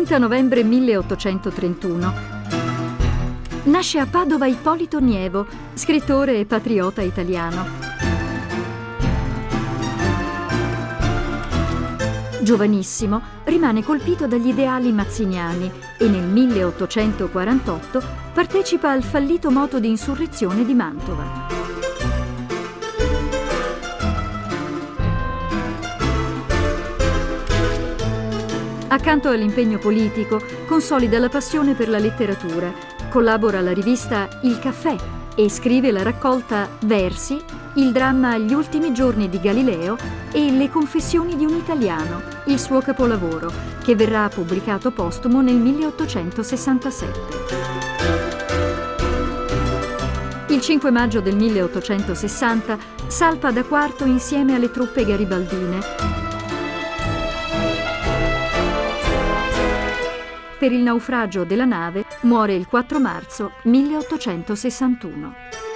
30 novembre 1831. Nasce a Padova Ippolito Nievo, scrittore e patriota italiano. Giovanissimo, rimane colpito dagli ideali mazziniani e nel 1848 partecipa al fallito moto di insurrezione di Mantova. Accanto all'impegno politico, consolida la passione per la letteratura, collabora alla rivista Il Caffè e scrive la raccolta Versi, il dramma Gli ultimi giorni di Galileo e Le confessioni di un italiano, il suo capolavoro, che verrà pubblicato postumo nel 1867. Il 5 maggio del 1860 salpa da Quarto insieme alle truppe garibaldine. Per il naufragio della nave muore il 4 marzo 1861.